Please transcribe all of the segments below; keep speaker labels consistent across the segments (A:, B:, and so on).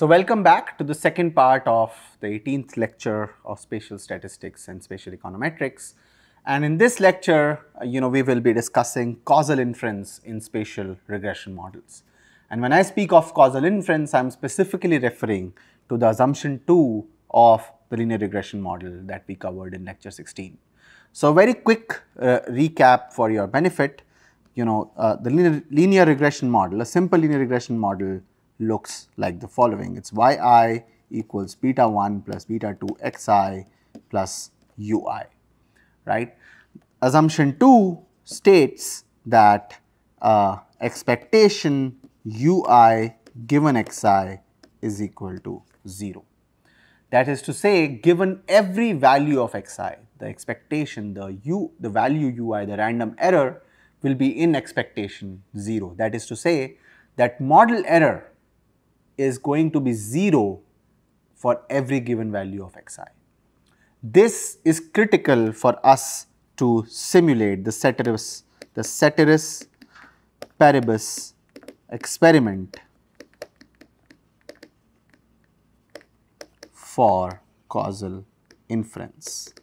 A: So, welcome back to the second part of the 18th lecture of spatial statistics and spatial econometrics. And in this lecture, uh, you know, we will be discussing causal inference in spatial regression models. And when I speak of causal inference, I am specifically referring to the assumption 2 of the linear regression model that we covered in lecture 16. So, very quick uh, recap for your benefit, you know, uh, the linear, linear regression model, a simple linear regression model looks like the following. It's yi equals beta 1 plus beta 2 xi plus ui, right. Assumption 2 states that uh, expectation ui given xi is equal to 0. That is to say, given every value of xi, the expectation, the u, the value ui, the random error will be in expectation 0. That is to say, that model error is going to be 0 for every given value of xi. This is critical for us to simulate the ceteris, the ceteris paribus experiment for causal inference.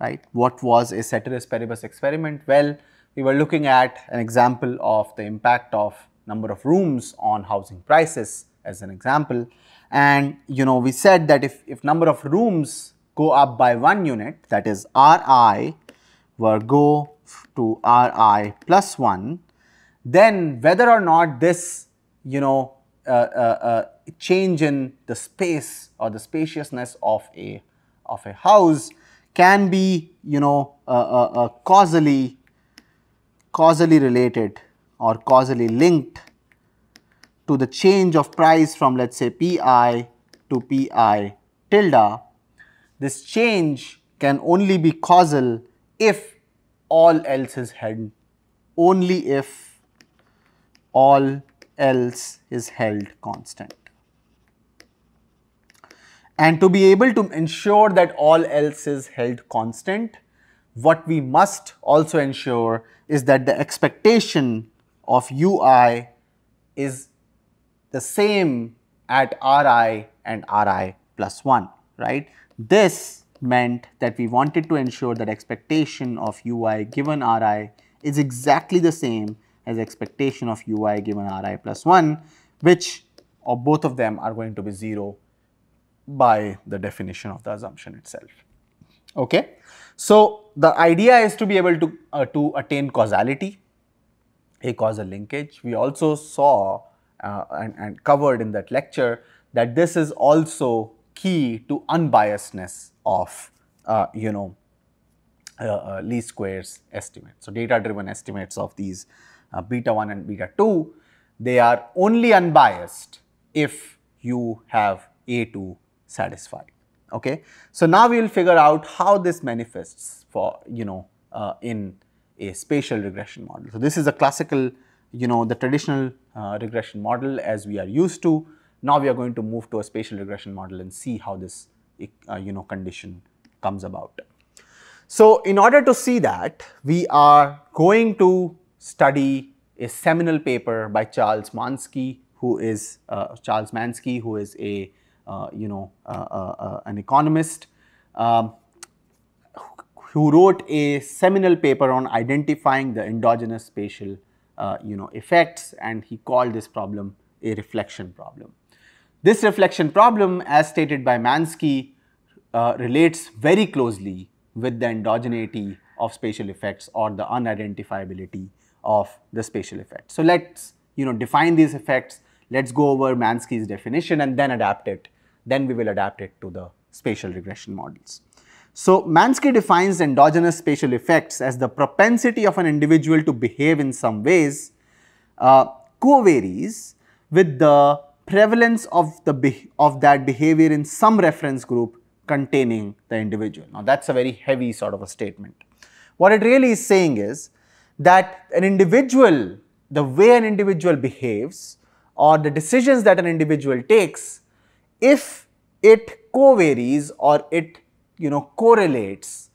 A: Right? What was a ceteris paribus experiment? Well, we were looking at an example of the impact of number of rooms on housing prices as an example. And you know we said that if, if number of rooms go up by 1 unit that is Ri were go to Ri plus 1 then whether or not this you know uh, uh, uh, change in the space or the spaciousness of a of a house can be you know uh, uh, uh, causally causally related or causally linked to the change of price from let us say pi to pi tilde, this change can only be causal if all else is held, only if all else is held constant. And to be able to ensure that all else is held constant, what we must also ensure is that the expectation of ui is the same at Ri and Ri plus 1, right. This meant that we wanted to ensure that expectation of ui given Ri is exactly the same as expectation of ui given Ri plus 1, which or both of them are going to be 0 by the definition of the assumption itself. Okay. So, the idea is to be able to, uh, to attain causality a causal linkage. We also saw uh, and, and covered in that lecture that this is also key to unbiasedness of uh, you know uh, uh, least squares estimates. So, data driven estimates of these uh, beta 1 and beta 2 they are only unbiased if you have A2 satisfied. Okay. So, now we will figure out how this manifests for you know uh, in a spatial regression model. So, this is a classical you know the traditional uh, regression model as we are used to. Now, we are going to move to a spatial regression model and see how this uh, you know condition comes about. So, in order to see that we are going to study a seminal paper by Charles Manski who is uh, Charles Manski who is a uh, you know uh, uh, an economist um, who wrote a seminal paper on identifying the endogenous spatial uh, you know effects and he called this problem a reflection problem. This reflection problem as stated by Manski uh, relates very closely with the endogeneity of spatial effects or the unidentifiability of the spatial effects. So, let us you know define these effects, let us go over Manski's definition and then adapt it, then we will adapt it to the spatial regression models. So Manski defines endogenous spatial effects as the propensity of an individual to behave in some ways uh, co-varies with the prevalence of the of that behavior in some reference group containing the individual. Now that's a very heavy sort of a statement. What it really is saying is that an individual, the way an individual behaves or the decisions that an individual takes, if it co-varies or it you know correlates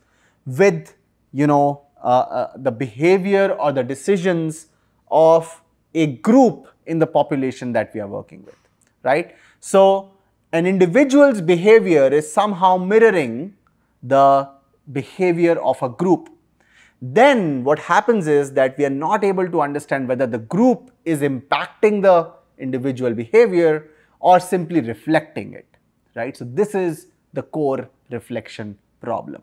A: with you know uh, uh, the behavior or the decisions of a group in the population that we are working with, right? So, an individual's behavior is somehow mirroring the behavior of a group. Then what happens is that we are not able to understand whether the group is impacting the individual behavior or simply reflecting it, right? So, this is the core reflection problem,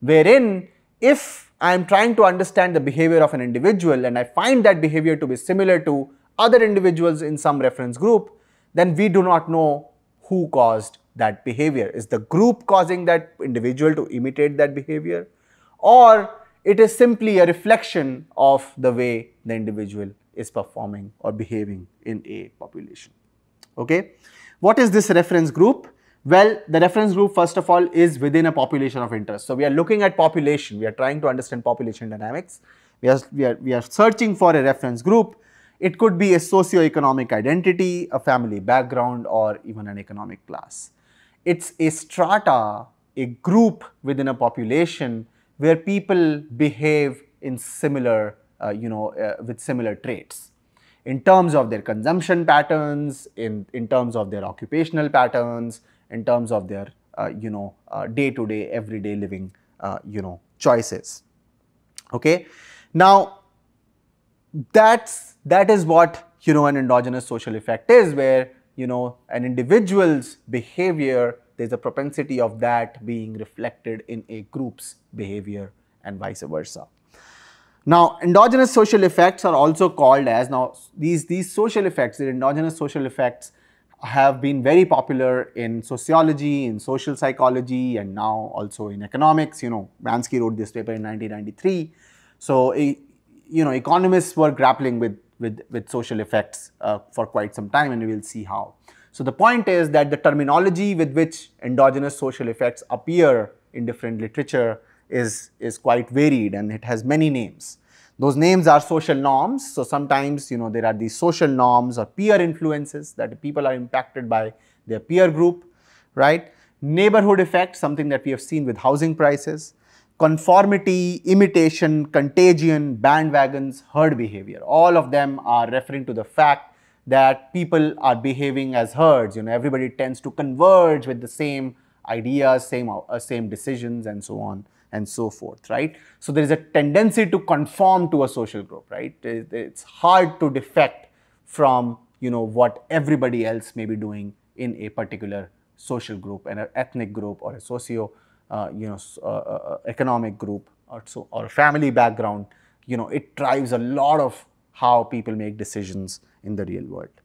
A: wherein if I am trying to understand the behavior of an individual and I find that behavior to be similar to other individuals in some reference group, then we do not know who caused that behavior. Is the group causing that individual to imitate that behavior or it is simply a reflection of the way the individual is performing or behaving in a population. Okay. What is this reference group? Well, the reference group first of all is within a population of interest. So, we are looking at population, we are trying to understand population dynamics, we are, we are, we are searching for a reference group. It could be a socio-economic identity, a family background or even an economic class. It's a strata, a group within a population where people behave in similar, uh, you know, uh, with similar traits in terms of their consumption patterns, in, in terms of their occupational patterns, in terms of their uh, you know uh, day to day everyday living uh, you know choices. Okay? Now that's that is what you know an endogenous social effect is where you know an individual's behavior there's a propensity of that being reflected in a group's behavior and vice versa. Now endogenous social effects are also called as now these these social effects the endogenous social effects have been very popular in sociology, in social psychology, and now also in economics. You know, Manski wrote this paper in 1993. So, you know, economists were grappling with, with, with social effects uh, for quite some time, and we will see how. So, the point is that the terminology with which endogenous social effects appear in different literature is, is quite varied and it has many names. Those names are social norms. So, sometimes you know there are these social norms or peer influences that people are impacted by their peer group, right. Neighborhood effect, something that we have seen with housing prices. Conformity, imitation, contagion, bandwagons, herd behavior. All of them are referring to the fact that people are behaving as herds. You know, everybody tends to converge with the same ideas, same, uh, same decisions and so on and so forth, right? So there is a tendency to conform to a social group, right? It's hard to defect from, you know, what everybody else may be doing in a particular social group, and an ethnic group or a socio, uh, you know, uh, uh, economic group or so, or family background, you know, it drives a lot of how people make decisions in the real world.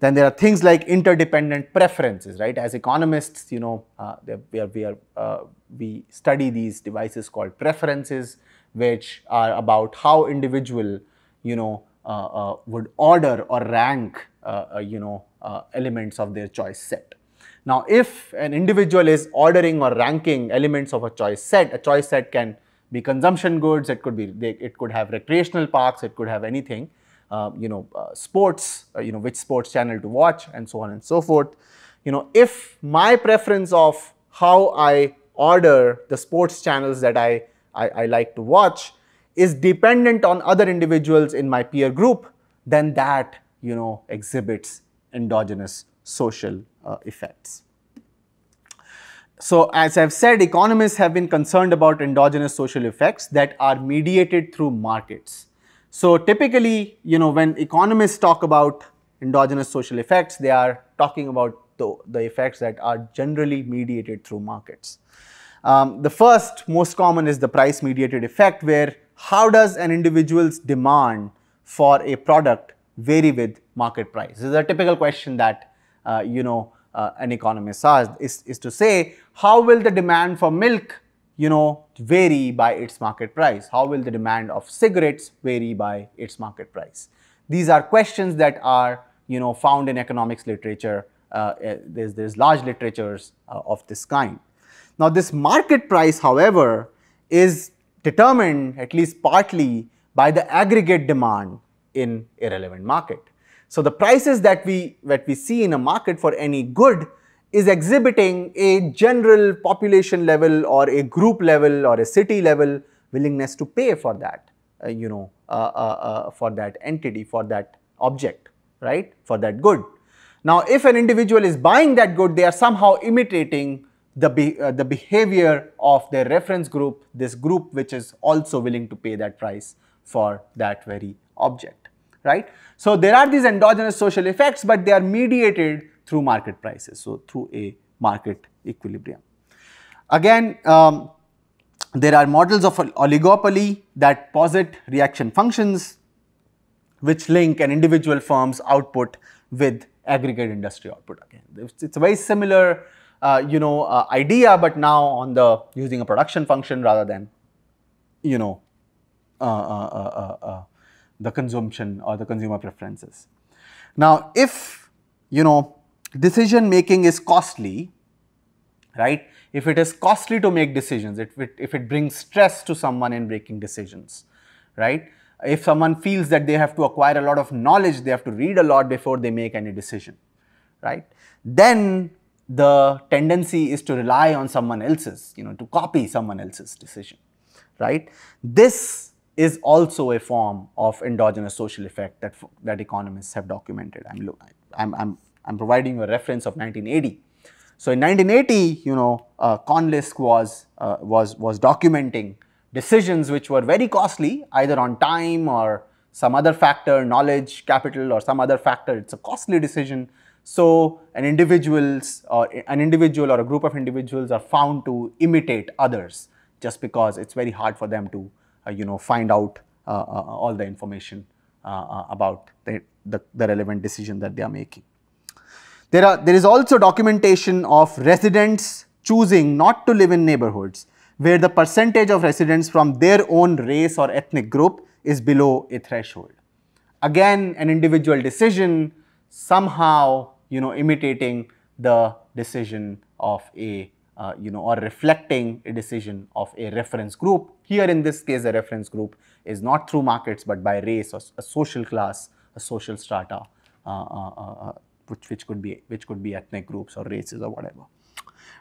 A: Then there are things like interdependent preferences, right? As economists, you know, uh, we, are, we, are, uh, we study these devices called preferences, which are about how individual, you know, uh, uh would order or rank, uh, uh, you know, elements of their choice set. Now, if an individual is ordering or ranking elements of a choice set, a choice set can be consumption goods, it could be, they, it could have recreational parks, it could have anything. Uh, you know, uh, sports, uh, you know, which sports channel to watch and so on and so forth. You know, if my preference of how I order the sports channels that I, I, I like to watch is dependent on other individuals in my peer group, then that, you know, exhibits endogenous social uh, effects. So, as I have said, economists have been concerned about endogenous social effects that are mediated through markets. So typically, you know, when economists talk about endogenous social effects, they are talking about the, the effects that are generally mediated through markets. Um, the first most common is the price mediated effect where how does an individual's demand for a product vary with market price? This is a typical question that uh, you know uh, an economist asks is, is to say how will the demand for milk you know, vary by its market price? How will the demand of cigarettes vary by its market price? These are questions that are, you know, found in economics literature. Uh, eh, there's, there's large literatures uh, of this kind. Now, this market price, however, is determined at least partly by the aggregate demand in a relevant market. So, the prices that we, that we see in a market for any good is exhibiting a general population level or a group level or a city level willingness to pay for that, uh, you know, uh, uh, uh for that entity, for that object, right, for that good. Now, if an individual is buying that good, they are somehow imitating the, be, uh, the behavior of their reference group, this group which is also willing to pay that price for that very object, right. So, there are these endogenous social effects, but they are mediated through market prices, so through a market equilibrium. Again, um, there are models of oligopoly that posit reaction functions which link an individual firm's output with aggregate industry output again. It's, a very similar uh, you know uh, idea but now on the using a production function rather than you know uh, uh, uh, uh the consumption or the consumer preferences. Now if you know decision making is costly, right? If it is costly to make decisions, if it, if it brings stress to someone in making decisions, right? If someone feels that they have to acquire a lot of knowledge, they have to read a lot before they make any decision, right? Then the tendency is to rely on someone else's, you know, to copy someone else's decision, right? This is also a form of endogenous social effect that, that economists have documented. I'm, I'm, I'm I'm providing you a reference of 1980. So in 1980, you know, uh, Conlisk was, uh, was, was documenting decisions which were very costly either on time or some other factor, knowledge, capital or some other factor, it's a costly decision. So an individuals or an individual or a group of individuals are found to imitate others just because it's very hard for them to, uh, you know, find out uh, uh, all the information uh, about the, the, the relevant decision that they are making. There, are, there is also documentation of residents choosing not to live in neighborhoods where the percentage of residents from their own race or ethnic group is below a threshold. Again, an individual decision somehow, you know, imitating the decision of a, uh, you know, or reflecting a decision of a reference group. Here in this case, the reference group is not through markets, but by race or a social class, a social strata, uh, uh, uh which, which could be which could be ethnic groups or races or whatever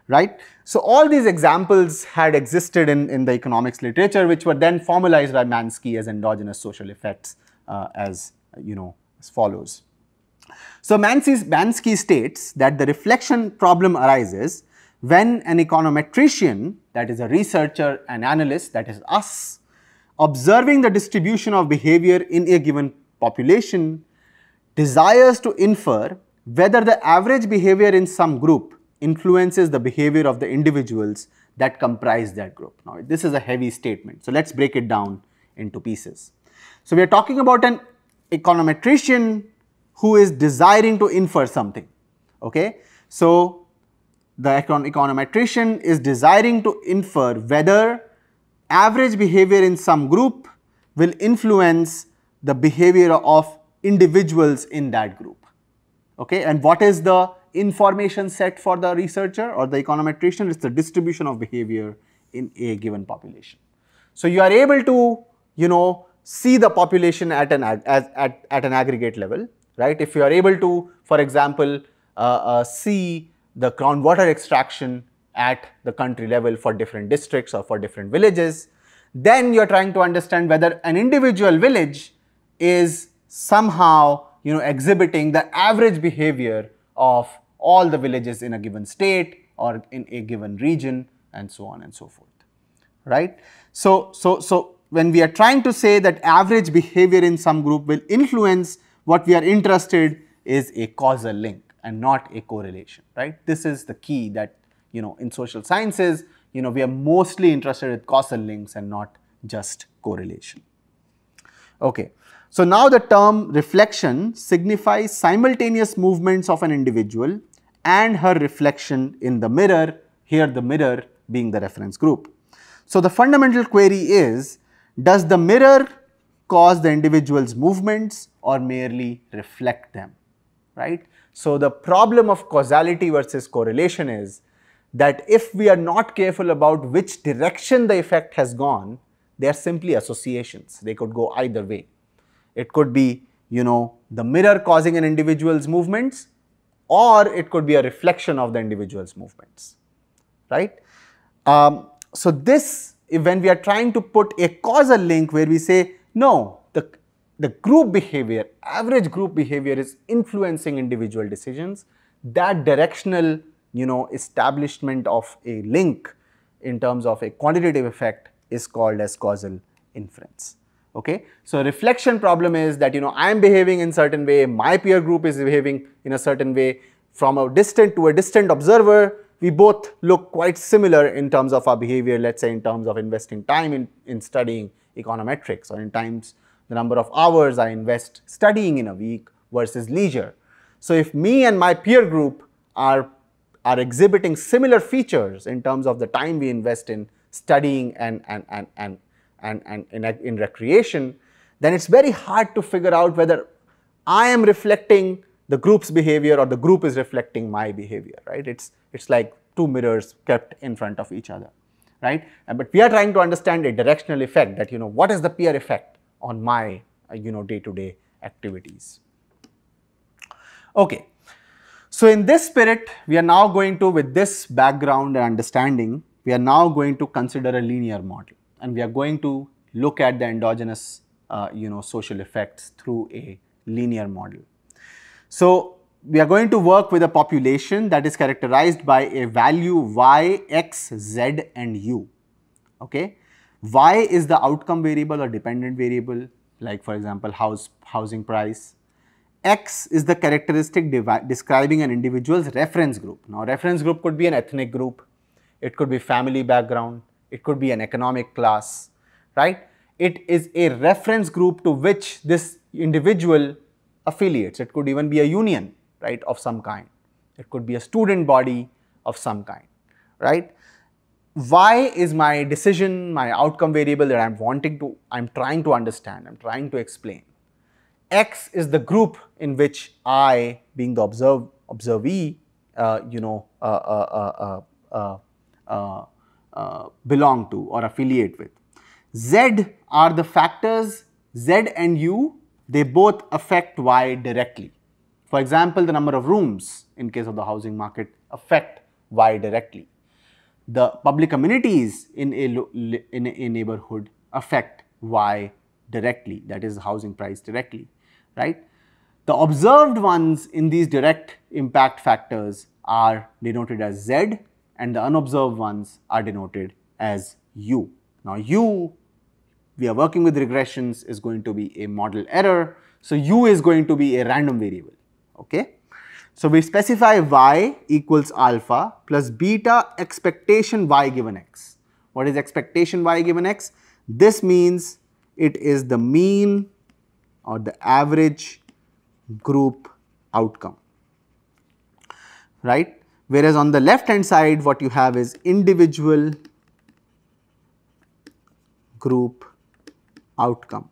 A: right? So all these examples had existed in in the economics literature which were then formalized by Manski as endogenous social effects uh, as you know as follows. So Manski's, Manski states that the reflection problem arises when an econometrician that is a researcher an analyst that is us observing the distribution of behavior in a given population desires to infer whether the average behavior in some group influences the behavior of the individuals that comprise that group. Now, this is a heavy statement. So, let us break it down into pieces. So, we are talking about an econometrician who is desiring to infer something. Okay? So, the econ econometrician is desiring to infer whether average behavior in some group will influence the behavior of individuals in that group. Okay, and what is the information set for the researcher or the econometrician? It's the distribution of behavior in a given population. So you are able to, you know, see the population at an at, at, at an aggregate level, right? If you are able to, for example, uh, uh, see the groundwater extraction at the country level for different districts or for different villages, then you are trying to understand whether an individual village is somehow you know, exhibiting the average behavior of all the villages in a given state or in a given region and so on and so forth, right. So, so, so when we are trying to say that average behavior in some group will influence what we are interested is a causal link and not a correlation, right. This is the key that you know in social sciences, you know we are mostly interested in causal links and not just correlation. Okay. So now the term reflection signifies simultaneous movements of an individual and her reflection in the mirror, here the mirror being the reference group. So, the fundamental query is does the mirror cause the individual's movements or merely reflect them, right. So, the problem of causality versus correlation is that if we are not careful about which direction the effect has gone, they are simply associations, they could go either way. It could be you know the mirror causing an individual's movements or it could be a reflection of the individual's movements, right. Um, so, this when we are trying to put a causal link where we say no the, the group behavior average group behavior is influencing individual decisions that directional you know establishment of a link in terms of a quantitative effect is called as causal inference okay? So reflection problem is that you know i am behaving in certain way my peer group is behaving in a certain way. From a distant to a distant observer we both look quite similar in terms of our behavior let's say in terms of investing time in, in studying econometrics or in times the number of hours i invest studying in a week versus leisure. So if me and my peer group are are exhibiting similar features in terms of the time we invest in studying and, and, and, and, and, and in, in recreation, then it's very hard to figure out whether I am reflecting the group's behavior or the group is reflecting my behavior, right? It's, it's like two mirrors kept in front of each other, right? But we are trying to understand a directional effect that, you know, what is the peer effect on my, uh, you know, day-to-day -day activities. Okay, so, in this spirit, we are now going to, with this background and understanding, we are now going to consider a linear model and we are going to look at the endogenous, uh, you know, social effects through a linear model. So, we are going to work with a population that is characterized by a value y, x, z and u, okay. Y is the outcome variable or dependent variable like for example, house housing price, X is the characteristic describing an individual's reference group. Now, reference group could be an ethnic group, it could be family background, it could be an economic class, right? It is a reference group to which this individual affiliates. It could even be a union, right, of some kind. It could be a student body of some kind, right? Why is my decision, my outcome variable that I'm wanting to, I'm trying to understand, I'm trying to explain. X is the group in which I, being the observe, observee, uh, you know, uh, uh, uh, belong to or affiliate with. Z are the factors Z and U, they both affect Y directly. For example, the number of rooms in case of the housing market affect Y directly. The public amenities in a, in a neighborhood affect Y directly, that is housing price directly right. The observed ones in these direct impact factors are denoted as Z and the unobserved ones are denoted as U. Now, U we are working with regressions is going to be a model error. So, U is going to be a random variable. Okay. So, we specify y equals alpha plus beta expectation y given x. What is expectation y given x? This means it is the mean or the average group outcome, right. Whereas on the left hand side what you have is individual group outcome.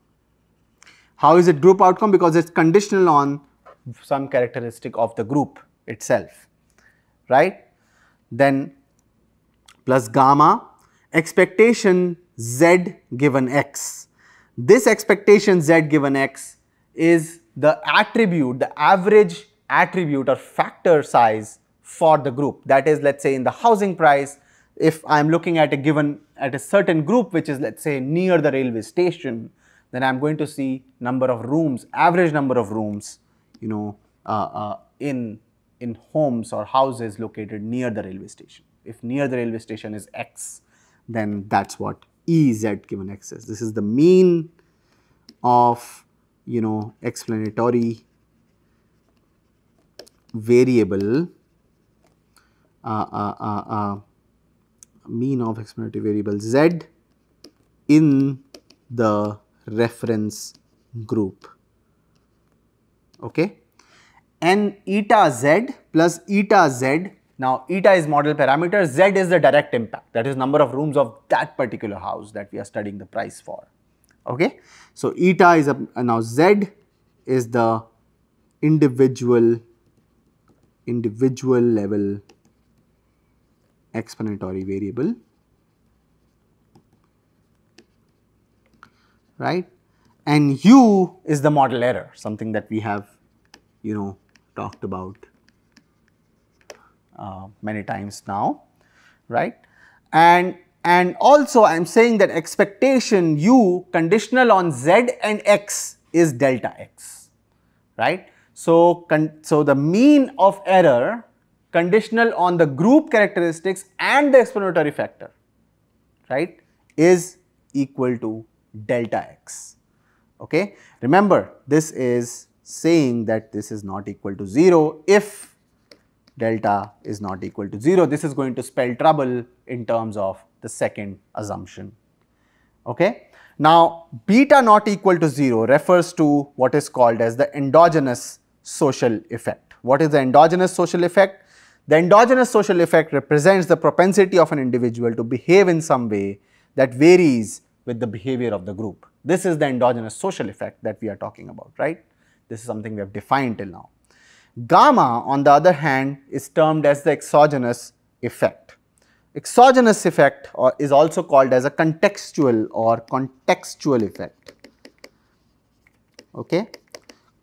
A: How is it group outcome? Because it is conditional on some characteristic of the group itself, right. Then plus gamma expectation z given x this expectation z given x is the attribute, the average attribute or factor size for the group. That is, let us say in the housing price, if I am looking at a given, at a certain group which is let us say near the railway station, then I am going to see number of rooms, average number of rooms, you know, uh, uh, in, in homes or houses located near the railway station. If near the railway station is x, then that is what E z given x is. This is the mean of you know explanatory variable uh, uh, uh, uh, mean of explanatory variable z in the reference group. Okay? And eta z plus eta z. Now, eta is model parameter, z is the direct impact, that is number of rooms of that particular house that we are studying the price for. Okay. So, eta is a, now z is the individual individual level explanatory variable right? And u is the model error something that we have you know talked about uh, many times now right? And and also I am saying that expectation u conditional on z and x is delta x right? So, so the mean of error conditional on the group characteristics and the explanatory factor, right, is equal to delta x. Okay. Remember, this is saying that this is not equal to 0 if delta is not equal to 0. This is going to spell trouble in terms of the second assumption. Okay. Now, beta not equal to 0 refers to what is called as the endogenous social effect. What is the endogenous social effect? The endogenous social effect represents the propensity of an individual to behave in some way that varies with the behavior of the group. This is the endogenous social effect that we are talking about, right? This is something we have defined till now. Gamma, on the other hand, is termed as the exogenous effect. Exogenous effect or is also called as a contextual or contextual effect. Okay?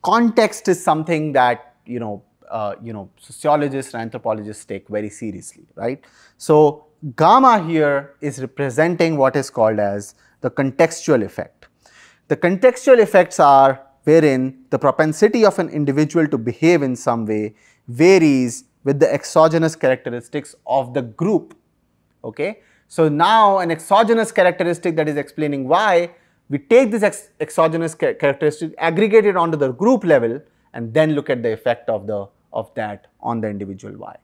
A: context is something that you know uh, you know sociologists and anthropologists take very seriously, right? So gamma here is representing what is called as the contextual effect. The contextual effects are wherein the propensity of an individual to behave in some way varies with the exogenous characteristics of the group. Okay? So now an exogenous characteristic that is explaining why we take this ex exogenous characteristic, aggregate it onto the group level and then look at the effect of the of that on the individual y.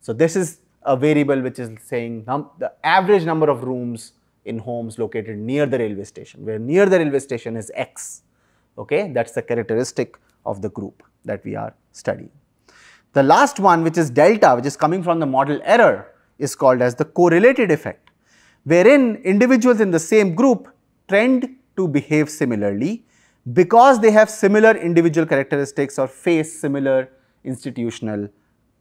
A: So, this is a variable which is saying the average number of rooms in homes located near the railway station, where near the railway station is x, okay, that is the characteristic of the group that we are studying. The last one which is delta which is coming from the model error is called as the correlated effect, wherein individuals in the same group trend to behave similarly because they have similar individual characteristics or face similar institutional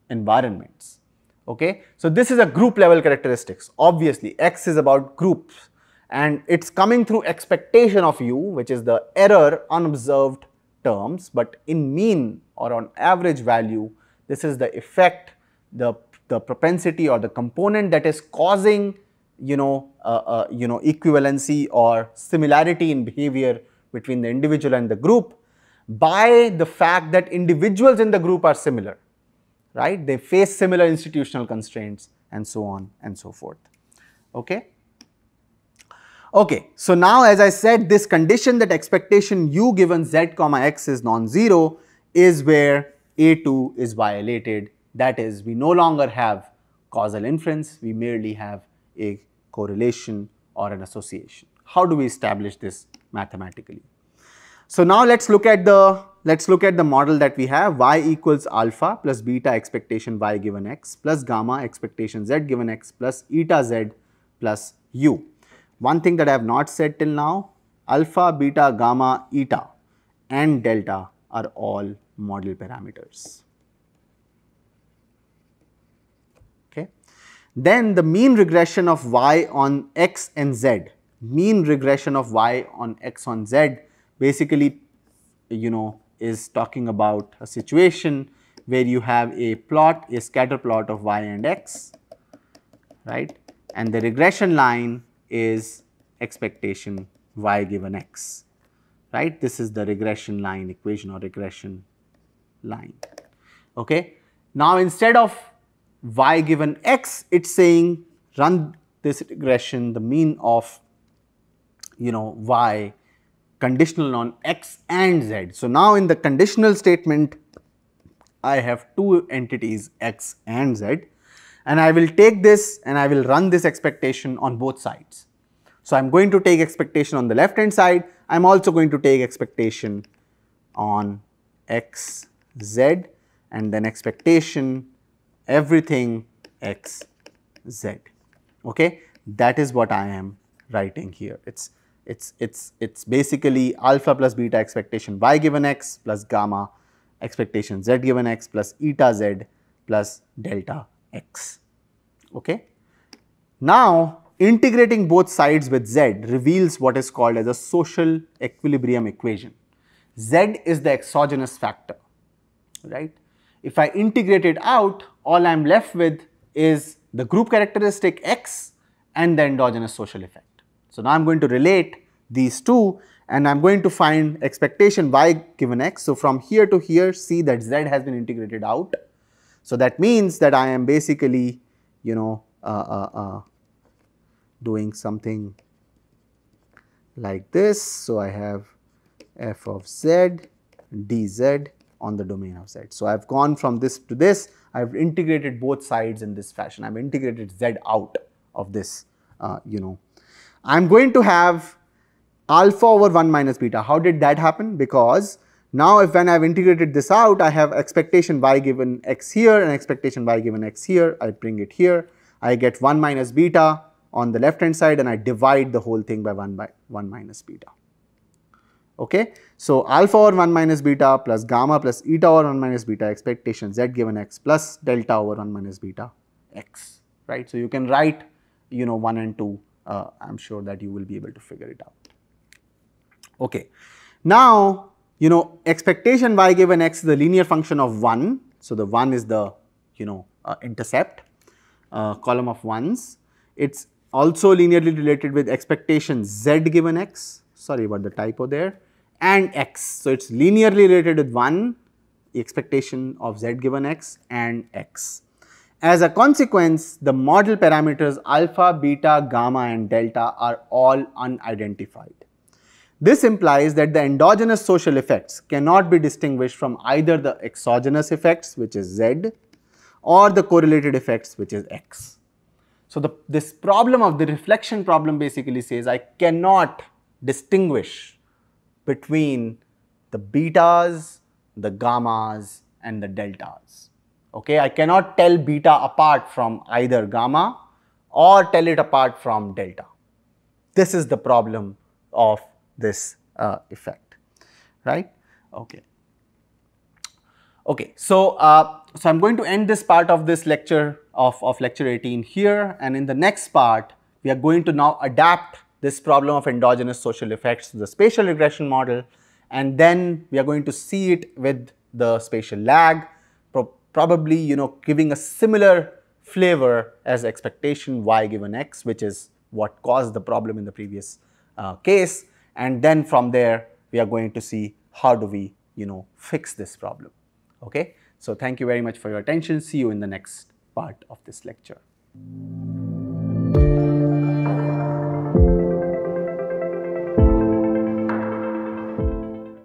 A: environments. Okay? So, this is a group level characteristics. Obviously, X is about groups and it is coming through expectation of U which is the error unobserved terms, but in mean or on average value, this is the effect, the, the propensity or the component that is causing you know, uh, uh, you know, equivalency or similarity in behavior between the individual and the group by the fact that individuals in the group are similar, right? They face similar institutional constraints and so on and so forth. Okay? Okay, so now as I said this condition that expectation u given z comma x is non-zero is where A2 is violated that is we no longer have causal inference, we merely have a correlation or an association. How do we establish this mathematically? So now let's look at the let's look at the model that we have y equals alpha plus beta expectation y given x plus gamma expectation z given x plus eta z plus u. One thing that I have not said till now alpha, beta, gamma, eta and delta are all model parameters. Okay. Then the mean regression of y on x and z, mean regression of y on x on z basically you know is talking about a situation where you have a plot, a scatter plot of y and x, right, and the regression line is expectation y given x, right. This is the regression line equation or regression line, okay. Now, instead of y given x, it is saying run this regression the mean of you know y conditional on x and z. So, now in the conditional statement I have two entities x and z and I will take this and I will run this expectation on both sides. So, I am going to take expectation on the left hand side, I am also going to take expectation on x, z and then expectation everything x z. Okay, that is what I am writing here. It's it's it's it's basically alpha plus beta expectation y given x plus gamma expectation z given x plus eta z plus delta x. Okay. Now, integrating both sides with z reveals what is called as a social equilibrium equation. z is the exogenous factor, right. If I integrate it out, all I am left with is the group characteristic x and the endogenous social effect. So, now I am going to relate these two and I am going to find expectation y given x. So, from here to here see that z has been integrated out. So, that means that I am basically you know uh, uh, uh, doing something like this. So, I have f of z dz on the domain of z. So, I have gone from this to this, I have integrated both sides in this fashion, I have integrated z out of this, uh, you know. I am going to have alpha over 1 minus beta. How did that happen? Because now if when I have integrated this out, I have expectation y given x here and expectation y given x here, I bring it here, I get 1 minus beta on the left hand side and I divide the whole thing by 1 by 1 minus beta. Okay. So, alpha over 1 minus beta plus gamma plus eta over 1 minus beta expectation z given x plus delta over 1 minus beta x, right. So, you can write you know 1 and 2, uh, I am sure that you will be able to figure it out. Okay. Now, you know expectation y given x is the linear function of 1. So, the 1 is the you know uh, intercept uh, column of 1s. It is also linearly related with expectation z given x, sorry about the typo there and x. So, it is linearly related with 1 expectation of z given x and x. As a consequence, the model parameters alpha, beta, gamma and delta are all unidentified. This implies that the endogenous social effects cannot be distinguished from either the exogenous effects which is Z or the correlated effects which is X. So, the, this problem of the reflection problem basically says I cannot distinguish between the betas, the gammas and the deltas. Okay, I cannot tell beta apart from either gamma or tell it apart from delta. This is the problem of this uh, effect, right? Okay. Okay, so uh, so I'm going to end this part of this lecture of, of lecture 18 here and in the next part we are going to now adapt this problem of endogenous social effects to the spatial regression model and then we are going to see it with the spatial lag probably you know giving a similar flavor as expectation y given x which is what caused the problem in the previous uh, case. And then from there we are going to see how do we you know fix this problem. Okay? So thank you very much for your attention. See you in the next part of this lecture